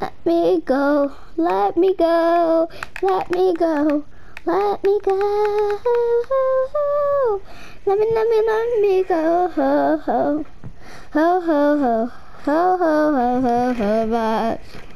Let me go, let me go, let me go, let me go. Let me, let me, let me go. Ho ho ho. Ho ho ho ho ho ho! box.